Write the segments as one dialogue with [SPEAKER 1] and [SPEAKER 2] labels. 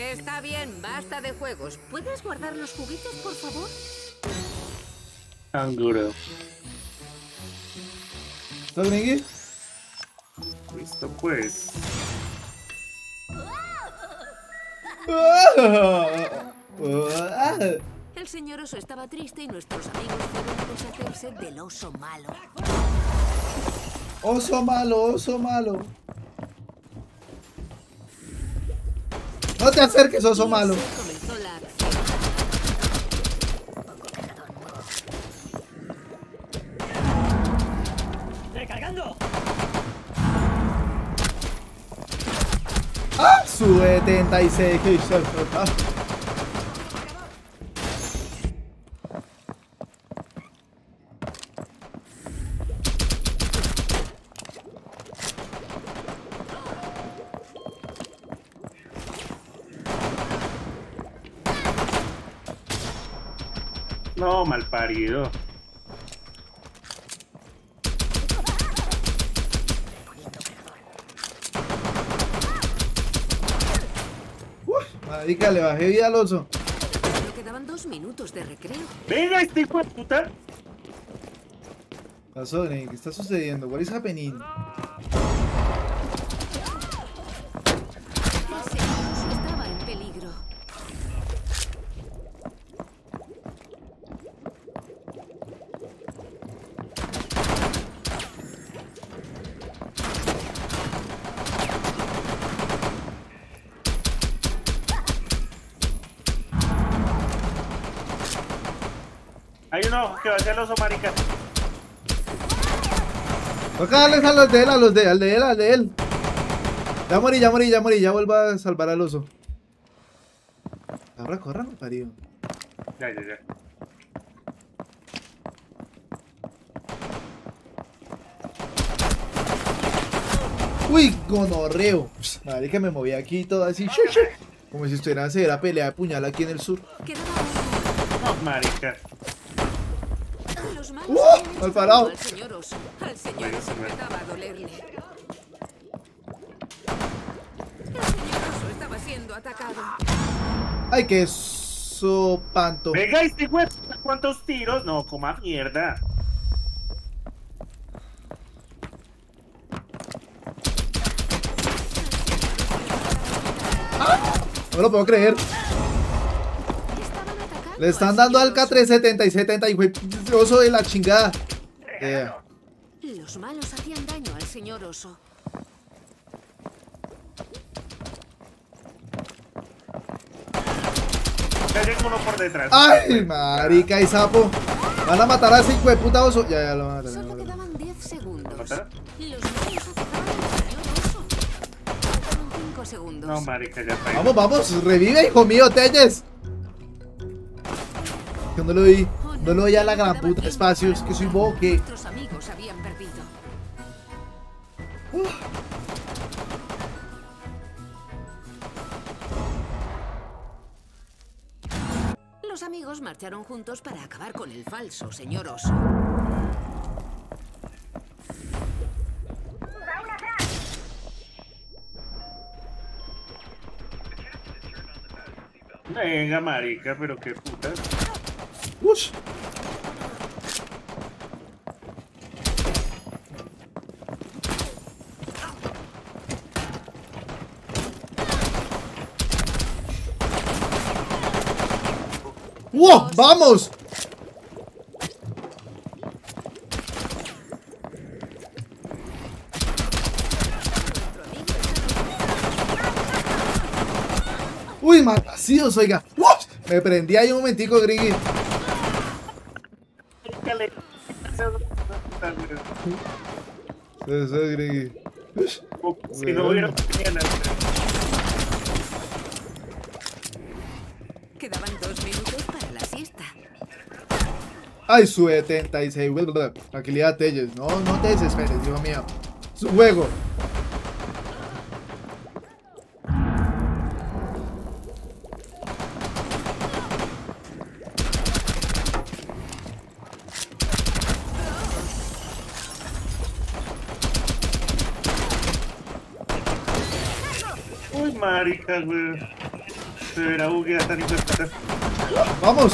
[SPEAKER 1] Está bien, basta de juegos. ¿Puedes guardar los juguetes, por favor?
[SPEAKER 2] Anguro.
[SPEAKER 3] ¿Estás Gringy?
[SPEAKER 2] Listo, pues.
[SPEAKER 1] El señor oso estaba triste y nuestros amigos fueron a deshacerse del oso malo.
[SPEAKER 3] Oso malo, oso malo. No te acerques, oso malo. ¡Ah! Su 76. que
[SPEAKER 2] No, mal parido.
[SPEAKER 3] Marica, le bajé vida al oso.
[SPEAKER 1] Solo quedaban dos minutos de recreo.
[SPEAKER 2] Venga, este hijo de puta.
[SPEAKER 3] Pasó, ¿qué está sucediendo? What is happening?
[SPEAKER 2] Hay uno que va a ser el oso marica.
[SPEAKER 3] Toca darles a los de él, a los de al de él, al de él. Ya morí, ya morí, ya morí, ya vuelvo a salvar al oso. Corra, corra, me parió.
[SPEAKER 2] Ya, ya, ya.
[SPEAKER 3] Uy, gonorreo. Pss, Marica, me moví aquí todo así. Como si estuviera a la pelea de puñal aquí en el sur.
[SPEAKER 2] No, marica.
[SPEAKER 1] Uno. Los malos
[SPEAKER 3] ¡Uh! parado.
[SPEAKER 1] Al señor oso. Al señor oso empezaba a dolerle. El señor oso estaba siendo atacado.
[SPEAKER 3] Ay, qué sopanto.
[SPEAKER 2] Venga, este puta, ¿cuántos tiros? No, coma mierda.
[SPEAKER 3] No lo puedo creer. Le están dando al
[SPEAKER 1] señor
[SPEAKER 3] K370 y 70 y fue oso de la chingada. Eh,
[SPEAKER 1] oso. Los malos hacían daño al señor oso.
[SPEAKER 2] Uno por detrás.
[SPEAKER 3] Ay, marica y sapo. Van a matar a ese hijo de puta oso. Ya, ya lo van a matar. lo
[SPEAKER 1] Solo quedaban 10 segundos.
[SPEAKER 2] ¿Mataron?
[SPEAKER 1] Los malos atacaban al señor oso. Faltaban 5 segundos.
[SPEAKER 2] No, marica, ya está.
[SPEAKER 3] Vamos, vamos, revive, hijo mío, Telles. Que no lo vi.
[SPEAKER 1] Oh,
[SPEAKER 3] No lo vi a la gran puta espacios.
[SPEAKER 1] para
[SPEAKER 3] Que soy
[SPEAKER 1] jugar.
[SPEAKER 3] boque.
[SPEAKER 1] Nuestros amigos habían perdido. Los amigos marcharon juntos para acabar con el falso señor oso.
[SPEAKER 2] Venga, marica, pero qué puta.
[SPEAKER 3] Ush. ¡Wow! ¡Vamos! Uy, mal vacíos, oiga. ¡Ush! Me prendí ahí un momentico, Griggy. Eso es, Griggy. Ush.
[SPEAKER 2] Si no hubiera mañana.
[SPEAKER 1] Quedaban dos minutos para la siesta.
[SPEAKER 3] Ay, su 76. bla, bla, bla. Tranquilidad, Telles. No, no te desesperes, hijo mío. Su juego.
[SPEAKER 2] Uy, marica. Se verá bugueada tan puta.
[SPEAKER 3] ¡Vamos!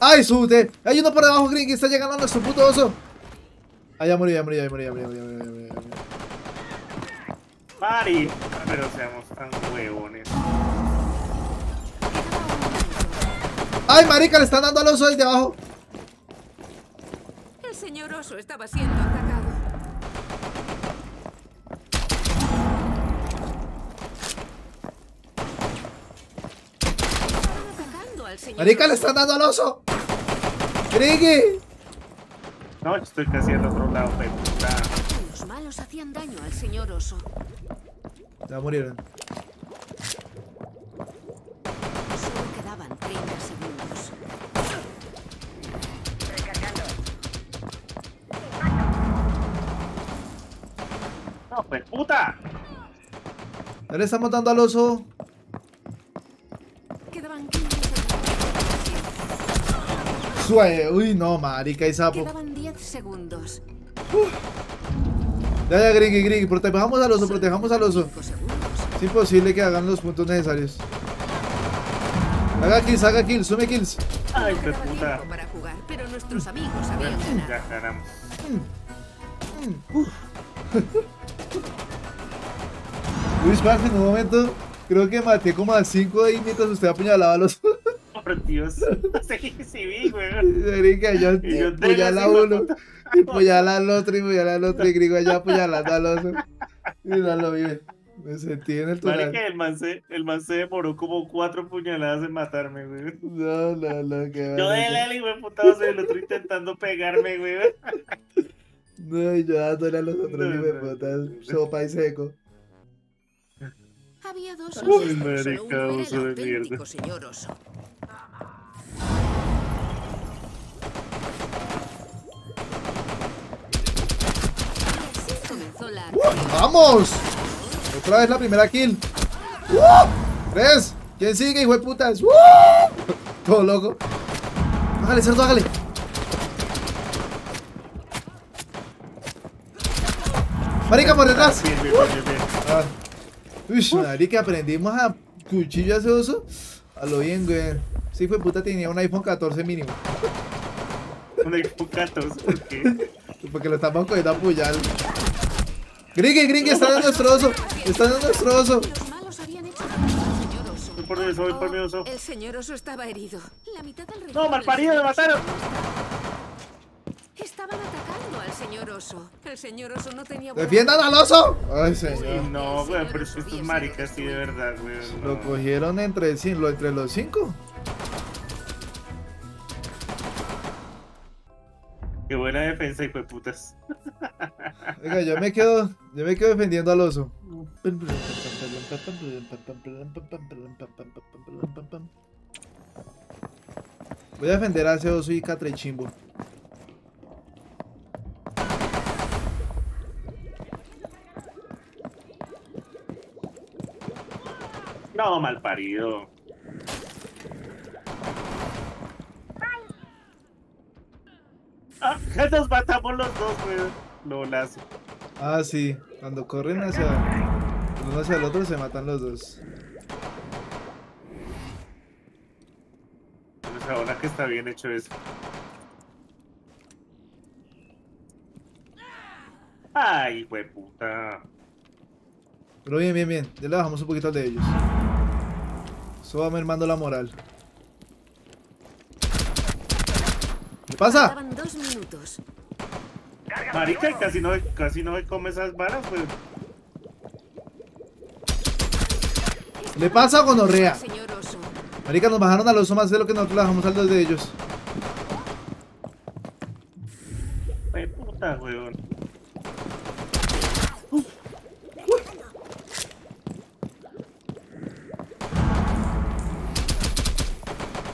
[SPEAKER 3] ¡Ay, sute! Hay uno por debajo, Green, que está llegando a nuestro puto oso. Ah, ya murió, ya murió, ya murió,
[SPEAKER 2] Mari. Pero seamos tan huevones.
[SPEAKER 3] ¡Ay, marica! Le están dando al oso desde abajo.
[SPEAKER 1] El señor oso estaba siendo atacado.
[SPEAKER 3] Marica, le están dando al oso. Griggy.
[SPEAKER 2] No, estoy casi al otro lado, puta.
[SPEAKER 1] Los malos hacían daño al señor oso.
[SPEAKER 3] Ya murieron.
[SPEAKER 1] Solo quedaban 30 segundos.
[SPEAKER 2] No, pues puta.
[SPEAKER 3] Ya le estamos dando al oso.
[SPEAKER 1] Quedaban 15 segundos.
[SPEAKER 3] Sue. Uy, no, marica y sapo.
[SPEAKER 1] Quedaban 10 segundos.
[SPEAKER 3] Ya, ya, Griggy, Griggy. Protejamos al oso, protejamos al oso.
[SPEAKER 1] 5 segundos.
[SPEAKER 3] Es imposible que hagan los puntos necesarios. Haga kills, haga kills, sume kills.
[SPEAKER 2] Ay, qué puta.
[SPEAKER 1] para jugar, pero nuestros amigos habían ganado.
[SPEAKER 2] Ya ganamos.
[SPEAKER 3] Luis Parce, en un momento, creo que maté como a 5 ahí mientras usted apuñalaba a los.
[SPEAKER 2] Por Dios. Sí, sí, vi, güey.
[SPEAKER 3] Yo
[SPEAKER 2] Y yo,
[SPEAKER 3] apuñala a
[SPEAKER 2] "Dele,
[SPEAKER 3] uno, y apuñala al otro, y apuñala al otro, y grigo allá apuñalando al oso. Y no lo vive. Me sentí en el
[SPEAKER 2] Vale
[SPEAKER 3] túnel.
[SPEAKER 2] que el man, se, el man se demoró como cuatro puñaladas en matarme, güey.
[SPEAKER 3] No, no, no, qué
[SPEAKER 2] Yo de él, güey, putazo, el otro intentando pegarme, güey.
[SPEAKER 3] No, y yo dándole a los otros,
[SPEAKER 2] No,
[SPEAKER 3] y me
[SPEAKER 2] no,
[SPEAKER 3] botas
[SPEAKER 2] no.
[SPEAKER 3] sopa y seco.
[SPEAKER 1] Había dos
[SPEAKER 2] Uy,
[SPEAKER 1] osos, pero
[SPEAKER 2] marica, oso de mierda.
[SPEAKER 1] señor oso.
[SPEAKER 3] ¡Vamos! Otra vez la primera kill. ¡Uh! ¡Tres! ¿Quién sigue, hijo de putas? ¡Uh! Todo loco. Hágale, cerdo, hágale. Marica, por detrás.
[SPEAKER 2] Bien, bien, bien, bien.
[SPEAKER 3] Ah. Uy, marica, aprendimos a cuchillo ese oso. A lo bien, güey. Sí, fue puta, tenía un iPhone 14 mínimo.
[SPEAKER 2] Un iPhone 14, ¿por qué?
[SPEAKER 3] Porque lo estamos cogiendo a puñal. Gringue, gringue, está en nuestro oso. Está en nuestro oso.
[SPEAKER 2] Voy por mi oso, voy por mi oso.
[SPEAKER 1] El señor oso estaba herido. La mitad del
[SPEAKER 2] No, malparido,
[SPEAKER 1] señor
[SPEAKER 2] mataron.
[SPEAKER 1] Estaban atacando al señor oso. El señor oso no tenía
[SPEAKER 3] ¡Defiendan al oso! Ay,
[SPEAKER 2] Sí,
[SPEAKER 3] señor.
[SPEAKER 2] no, güey, pero es que estos maricas, sí, de verdad, güey.
[SPEAKER 3] Lo
[SPEAKER 2] No.
[SPEAKER 3] cogieron entre, sí, lo- entre los cinco.
[SPEAKER 2] Buena defensa, hijo de putas.
[SPEAKER 3] Oiga, yo me quedo, yo me quedo defendiendo al oso. Voy a defender a ese oso y catrechimbo.
[SPEAKER 2] No, malparido. Ah, ya nos matamos los dos, güey. Lo lazo.
[SPEAKER 3] Ah, sí. Cuando corren hacia uno hacia el otro se matan los dos.
[SPEAKER 2] Pues ahora que está bien hecho eso. Ay, güey, puta.
[SPEAKER 3] Pero bien, bien, bien. Ya le bajamos un poquito al de ellos. Eso va mermando la moral. Pasa?
[SPEAKER 1] Dos minutos.
[SPEAKER 2] Marica, casi no, casi no me come esas balas, güey.
[SPEAKER 3] ¿Le pasa a gonorrea? Marica, nos bajaron al oso más de lo que nosotros le bajamos al dos de ellos.
[SPEAKER 2] Güey, puta, weón.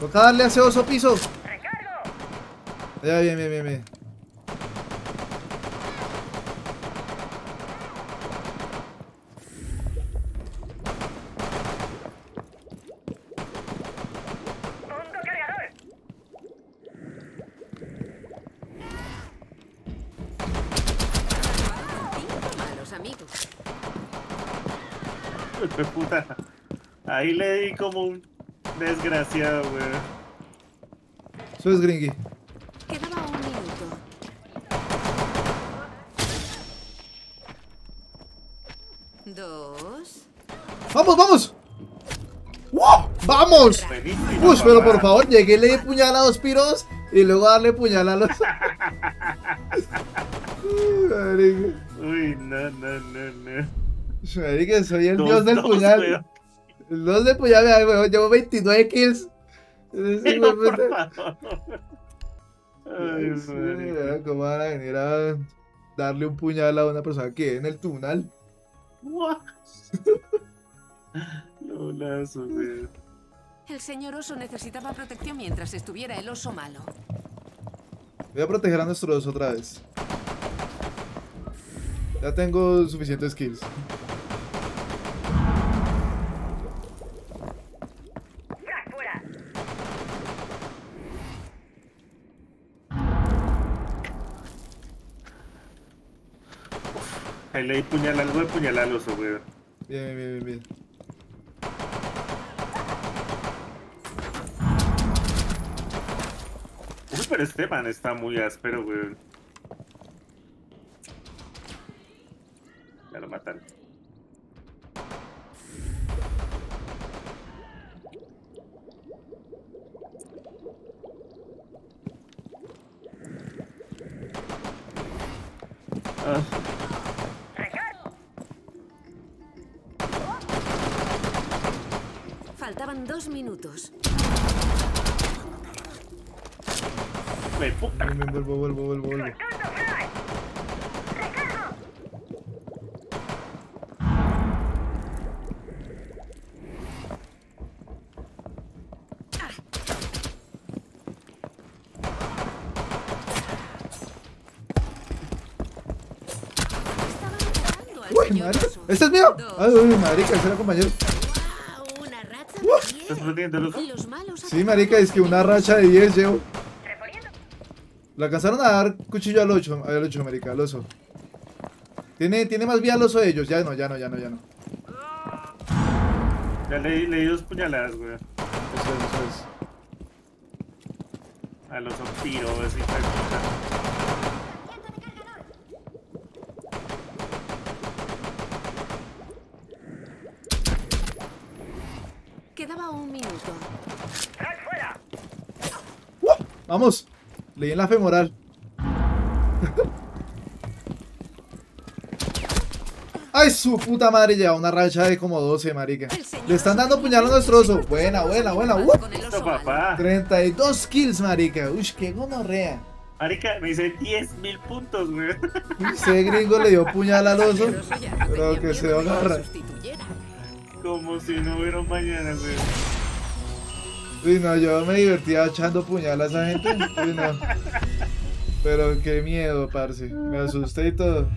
[SPEAKER 3] Toca darle a ese oso piso. Ya, bien, bien, bien, bien.
[SPEAKER 2] Puta. Ahí le di como un desgraciado, weón.
[SPEAKER 1] Subes, Gringy.
[SPEAKER 3] ¡Vamos, vamos! ¡Wow! ¡Vamos! Uy, pero por favor, llegué, le di puñal a dos piros y luego darle puñal a los. Uy,
[SPEAKER 2] no, no, no, no.
[SPEAKER 3] Soy el
[SPEAKER 2] Dos,
[SPEAKER 3] dios del
[SPEAKER 2] dos,
[SPEAKER 3] puñal.
[SPEAKER 2] weón.
[SPEAKER 3] El dios del puñal, weón, llevo 29 kills.
[SPEAKER 2] Por favor. Ay,
[SPEAKER 3] weón, ¿Cómo van a venir a darle un puñal a una persona que en el tunal?
[SPEAKER 2] Lolazo.
[SPEAKER 1] El señor oso necesitaba protección mientras estuviera el oso malo.
[SPEAKER 3] Voy a proteger a nuestros dos otra vez. Ya tengo suficientes kills.
[SPEAKER 2] Ahí le di puñal algo de puñal al oso, weón.
[SPEAKER 3] Bien, bien, bien, bien.
[SPEAKER 2] Uy, pero este man está muy áspero, weón. Ya lo mataron. Ah,
[SPEAKER 1] Faltaban dos minutos.
[SPEAKER 2] Me puta.
[SPEAKER 3] Bien, bien, vuelvo, vuelvo, vuelvo, vuelvo. Uy, marica. ¿Este es mío? Ay, uy, marica, ese era compañero.
[SPEAKER 1] ¡Guau! Una racha
[SPEAKER 2] ¿Estás
[SPEAKER 1] de
[SPEAKER 2] protegiendo el oso?
[SPEAKER 1] diez. Los malos
[SPEAKER 3] Sí, marica, es que una racha de 10 llevo. Le alcanzaron a dar cuchillo al 8, al 8, marica, al oso. Tiene, tiene más vida al oso de ellos. Ya no, ya no, ya no, ya no.
[SPEAKER 2] Ya le, di- le di dos puñaladas, weón.
[SPEAKER 3] Eso es, eso es.
[SPEAKER 2] Al oso piro, ese hijo.
[SPEAKER 1] Quedaba un minuto.
[SPEAKER 3] ¡Uh! Vamos. Leí en la femoral. Ay, su puta madre, lleva una racha de como 12, marica. Le están dando puñal a nuestro oso. Buena, buena, buena. ¡Uh!
[SPEAKER 1] con el
[SPEAKER 2] Listo,
[SPEAKER 1] oso malo.
[SPEAKER 2] papá.
[SPEAKER 3] 32 kills, marica. Uy, qué gonorrea.
[SPEAKER 2] Marica, me hice 10.000 puntos, weón.
[SPEAKER 3] Ese gringo le dio puñal al oso. Pero que se
[SPEAKER 1] de que lo
[SPEAKER 3] agarra.
[SPEAKER 1] sustituyera.
[SPEAKER 2] Como si no hubiera un mañana, weón.
[SPEAKER 3] Uy, no, yo me divertía echando puñal a gente. Uy, no. Pero qué miedo, parce. Me asusté y todo.